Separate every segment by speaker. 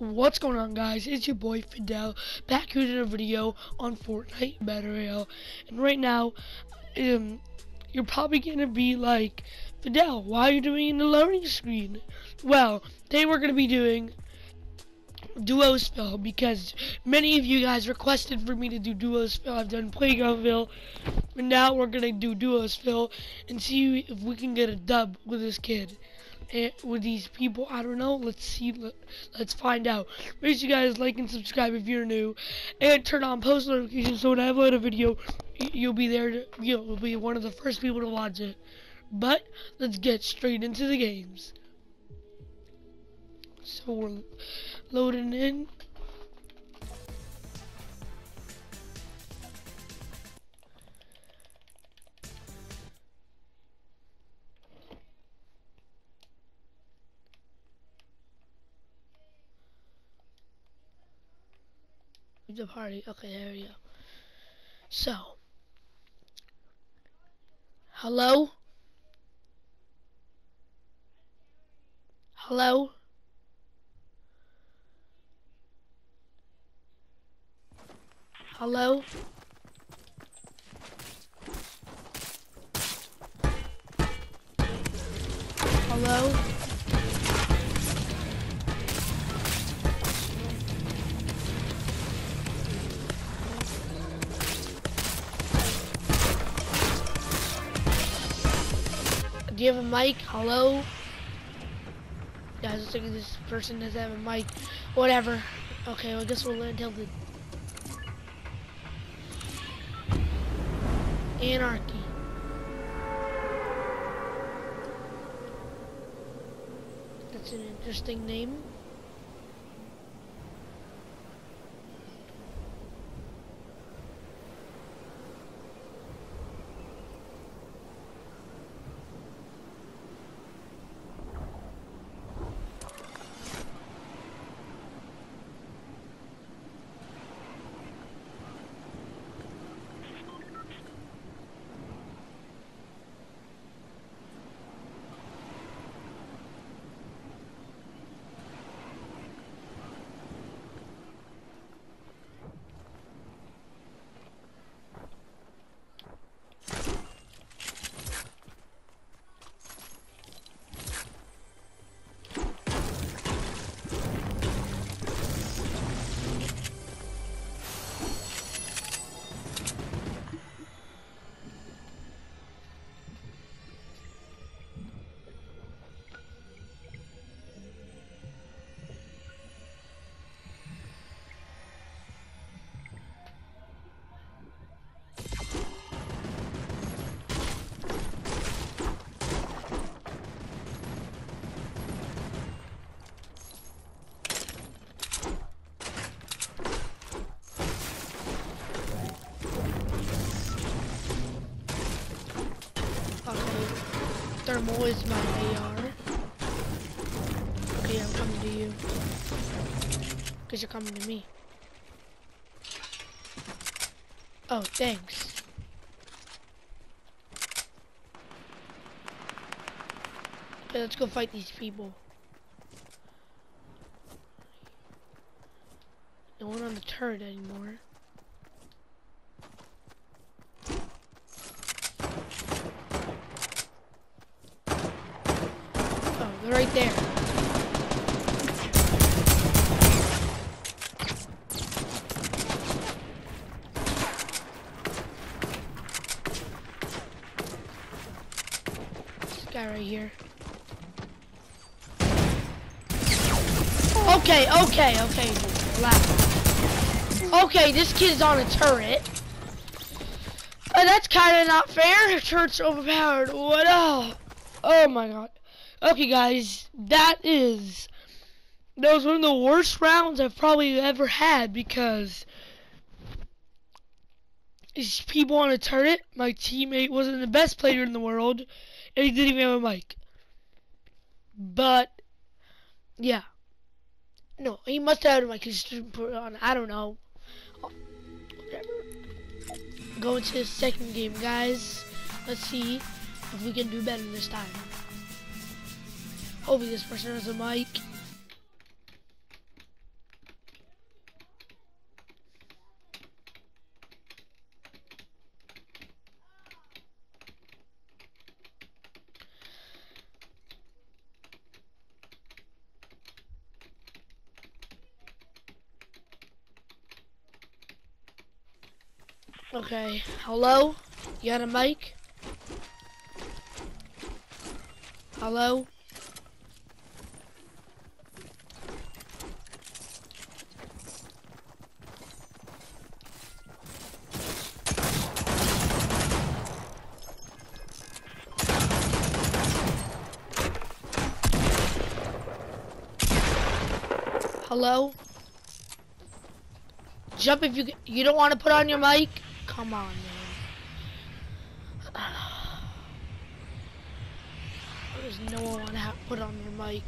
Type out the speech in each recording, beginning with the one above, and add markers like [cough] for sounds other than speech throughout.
Speaker 1: What's going on guys? It's your boy Fadel back here in a video on Fortnite Battle Royale. And right now, um, you're probably gonna be like, Fadel, why are you doing the loading screen? Well, today we're gonna be doing duo spell because many of you guys requested for me to do duo spell. I've done Playgroundville, and now we're gonna do duo spell and see if we can get a dub with this kid with these people. I don't know. Let's see. Let, us find out. Make sure you guys like and subscribe if you're new, and turn on post notifications so when I upload a video, you'll be there. To, you'll be one of the first people to watch it. But let's get straight into the games. So we're loading in. The party. Okay, there we go. So, hello? Hello? Hello? Hello? Do you have a mic? Hello? I was thinking this person doesn't have a mic. Whatever. Okay, well, I guess we'll let Tilted. Anarchy. That's an interesting name. Thermal is my AR. Okay, I'm coming to you. Because you're coming to me. Oh, thanks. Okay, let's go fight these people. No one on the turret anymore. Right there. This guy right here. Okay, okay, okay. Relax. Okay, this kid's on a turret. Uh, that's kind of not fair. Turret's overpowered. What? Oh, oh my god. Okay, guys, that is that was one of the worst rounds I've probably ever had because these people on a turret. My teammate wasn't the best player in the world, and he didn't even have a mic. But yeah, no, he must have had a mic. He just put on. I don't know. Whatever. Go into the second game, guys. Let's see if we can do better this time. Hopefully this person has a mic. Okay, hello? You got a mic? Hello? Hello? Jump if you you don't want to put on your mic. Come on, man. [sighs] There's no one want to put on your mic.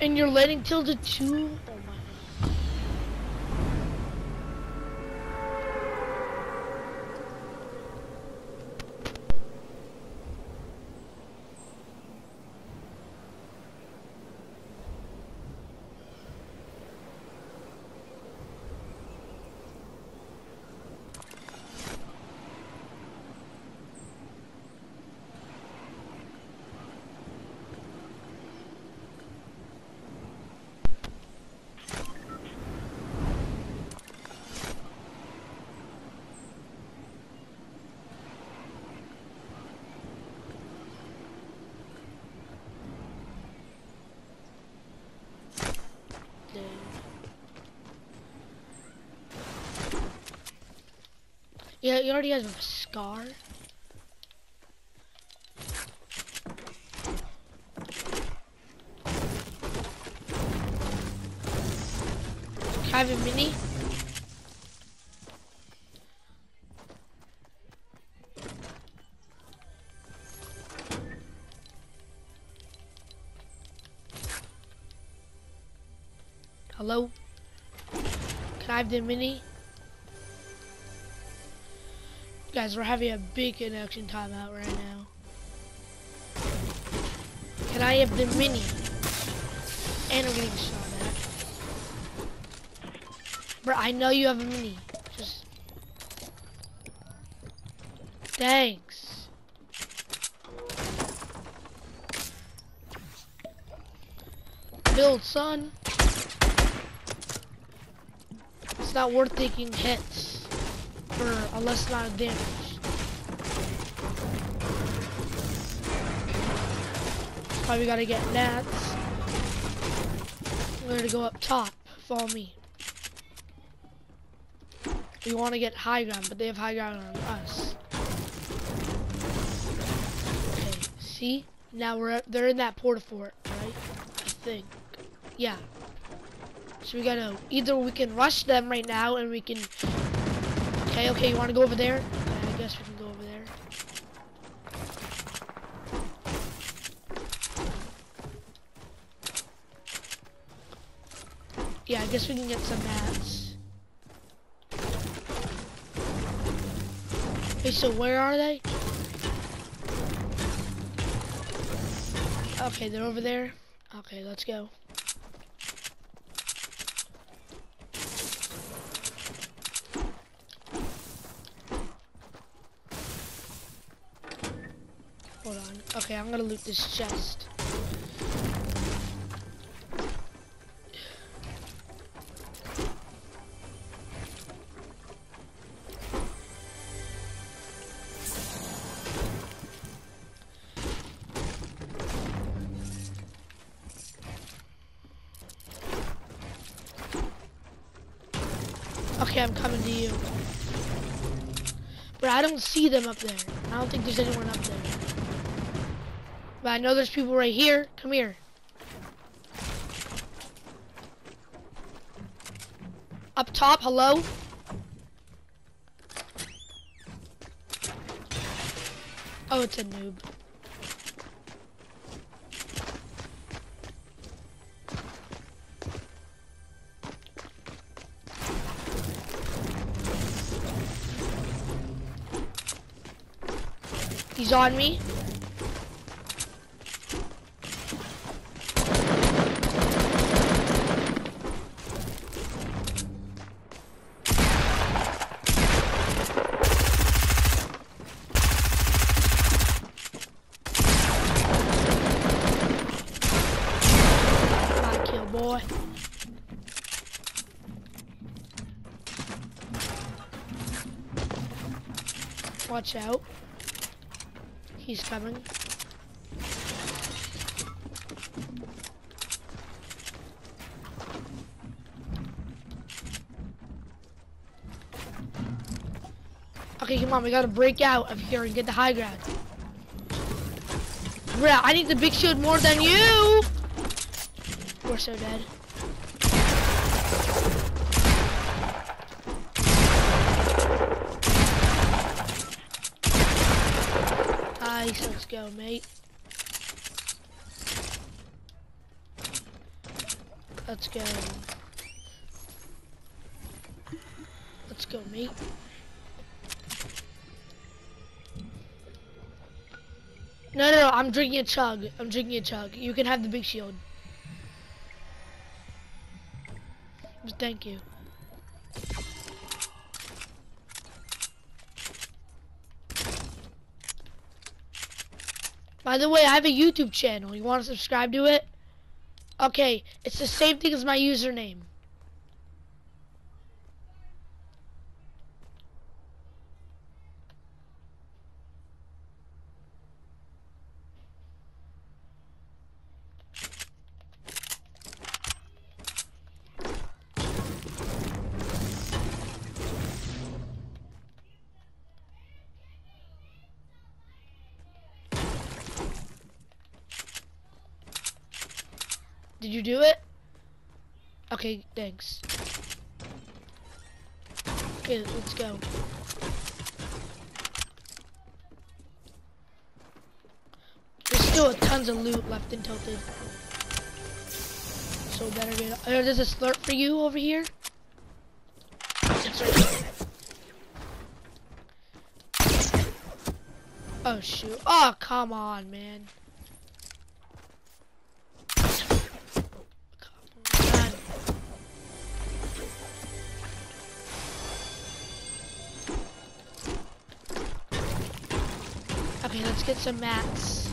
Speaker 1: And you're letting Tilda 2? Yeah, he already has a scar. Have a mini? Hello? Can I have the mini? Guys, we're having a big connection timeout right now. Can I have the mini? And I'm getting shot at. Bro, I know you have a mini. Just... Thanks. Build, son. It's not worth taking hits for a less amount of damage. Probably gotta get mats. We're gonna go up top. Follow me. We want to get high ground, but they have high ground on us. Okay, see? Now we're they're in that porta fort, right? I think. Yeah. So we gotta, either we can rush them right now and we can, okay, okay, you wanna go over there? I guess we can go over there. Yeah, I guess we can get some mats. Okay, so where are they? Okay, they're over there. Okay, let's go. Hold on. Okay, I'm gonna loot this chest. Okay, I'm coming to you. But I don't see them up there. I don't think there's anyone up there. But I know there's people right here. Come here. Up top, hello? Oh, it's a noob. He's on me. Come on, kill boy. Watch out. He's coming. Okay, come on, we gotta break out of here and get the high ground. Bruh, I need the big shield more than you! We're so dead. Nice, let's go, mate. Let's go. Let's go, mate. No, no, no, I'm drinking a chug. I'm drinking a chug. You can have the big shield. Thank you. By the way, I have a YouTube channel. You want to subscribe to it? Okay, it's the same thing as my username. Did you do it? Okay, thanks. Okay, let's go. There's still tons of loot left in Tilted. So better get. Oh, there's a slurp for you over here. Oh shoot! Oh come on, man. Get some mats.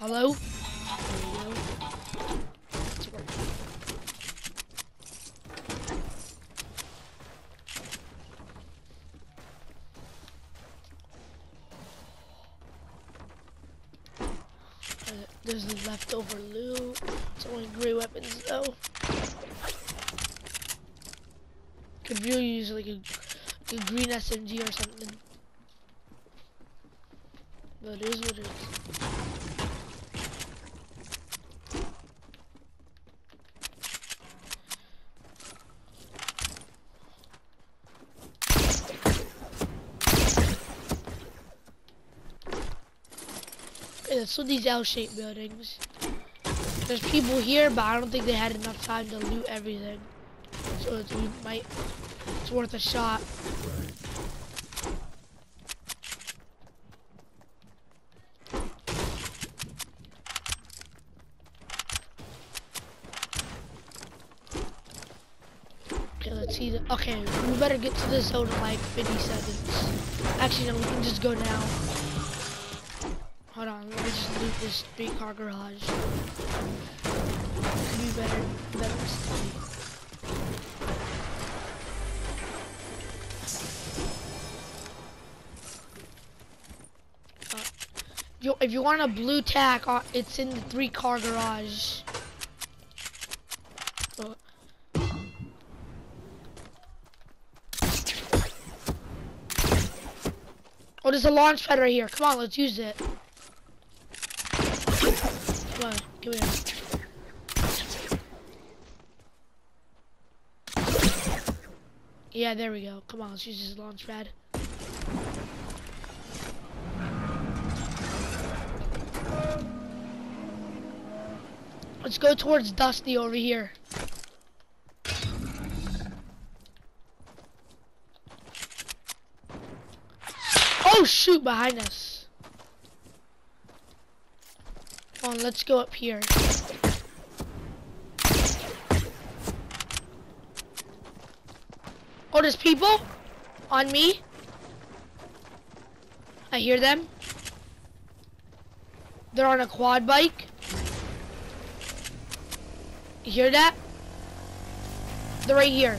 Speaker 1: Hello? There's the leftover loot. It's only gray weapons though. Could really use like a a green SMG or something. But it is what it is. Yeah, so these L-shaped buildings. There's people here, but I don't think they had enough time to loot everything. So we might it's worth a shot. Okay, let's see. The, okay, we better get to the zone in like 50 seconds. Actually, no, we can just go now. Hold on, let me just loot this three-car garage. Could be better, better. You, if you want a blue tack, uh, it's in the three car garage. Oh, there's a launch pad right here. Come on, let's use it. Come on, give me. Yeah, there we go. Come on, let's use this launch pad. Let's go towards Dusty over here. Oh shoot, behind us. Come on, let's go up here. Oh, there's people on me. I hear them. They're on a quad bike. You hear that? They're right here.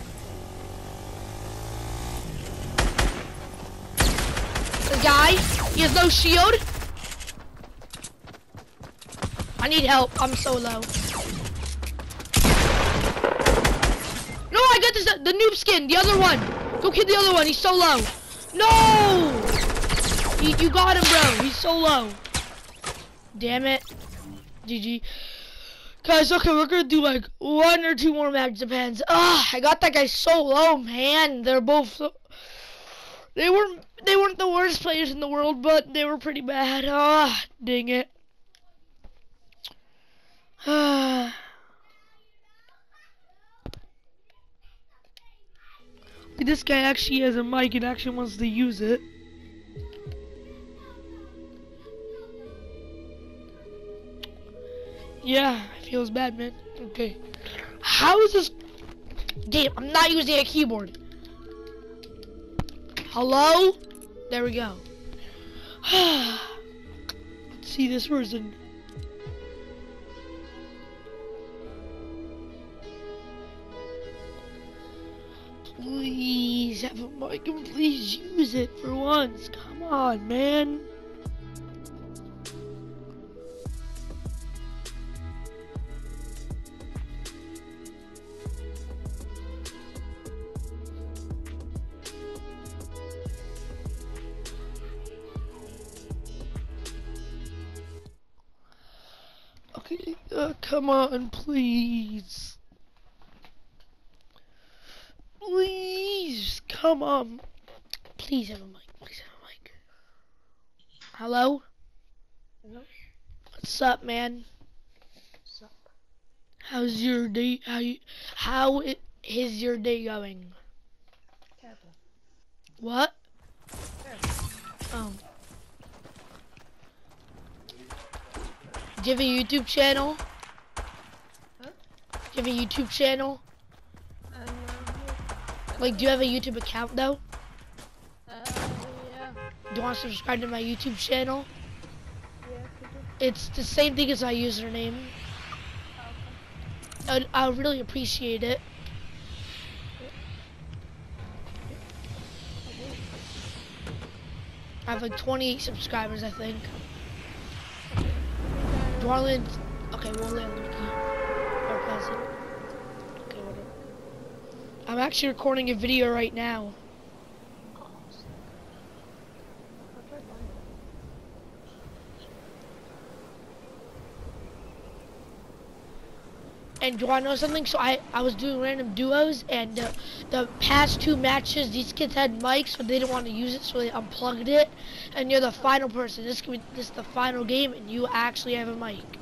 Speaker 1: The guy, he has no shield. I need help. I'm so low. No, I got this. Uh, the noob skin. The other one. Go kill the other one. He's so low. No! He, you got him, bro. He's so low. Damn it. GG. Guys, okay, we're gonna do like one or two more matches. Depends. Ah, I got that guy so low, man. They're both. So they weren't. They weren't the worst players in the world, but they were pretty bad. Ah, dang it. Ah. This guy actually has a mic and actually wants to use it. Yeah, feels bad, man. Okay. How is this? Damn, I'm not using a keyboard. Hello? There we go. Let's [sighs] see this person. Please have a mic and please use it for once. Come on, man. Come on, please. Please, come on. Please have a mic. Please have a mic. Hello?
Speaker 2: Hello?
Speaker 1: What's up, man?
Speaker 2: What's up?
Speaker 1: How's your day? How you? How i- your day going?
Speaker 2: Terrible.
Speaker 1: What?
Speaker 2: Terrible.
Speaker 1: Oh. Do you have a YouTube channel? You have a YouTube channel? Like, do you have a YouTube account though?
Speaker 2: uh, yeah.
Speaker 1: Do you want to subscribe to my YouTube channel?
Speaker 2: Yeah?
Speaker 1: It's the same thing as my username. I'd, I would really appreciate it. I have like 28 subscribers, I think. Do you want to land? Okay, we'll land. I'm actually recording a video right now. And do to know something? So I, I was doing random duos, and uh, the past two matches, these kids had mics, but they didn't want to use it, so they unplugged it. And you're the final person. This could be, this is the final game, and you actually have a mic.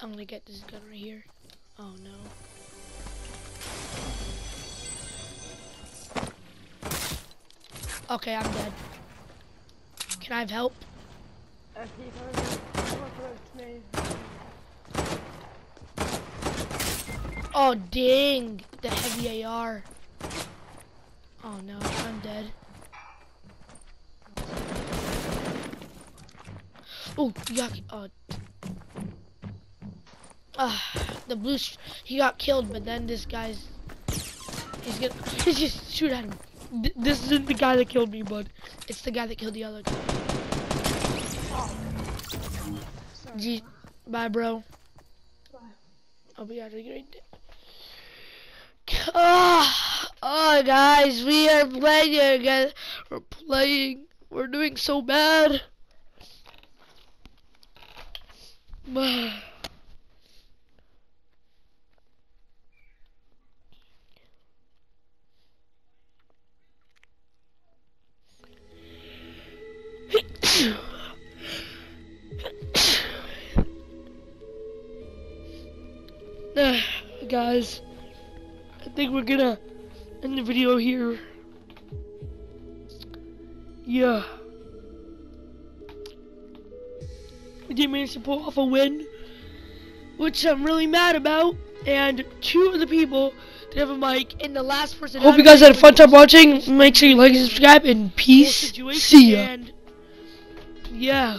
Speaker 1: I'm gonna get this gun right here. Oh no. Okay, I'm dead. Can I have help?
Speaker 2: uh, can you come over- come over to me?
Speaker 1: Oh dang! The heavy AR. Oh no, I'm dead. Oh, you got uh, ah, the blue. He got killed, but then this guy's. He's gonna. [laughs] He's just shoot at him. Th- this isn't the guy that killed me, bud. It's the guy that killed the other guy.
Speaker 2: Sorry.
Speaker 1: G, bye, bro.
Speaker 2: Bye.
Speaker 1: I'll be out of great day. Ah, oh, guys, we are playing again. We're playing. We're doing so bad. Ah, guys, think we're gonna end the video here. Yeah. We did manage to pull off a win, which I'm really mad about. And two of the people that have a mic, and the last person. Hope you guys had a fun time watching. Make sure you like and subscribe, and peace. See ya.
Speaker 2: And Yeah.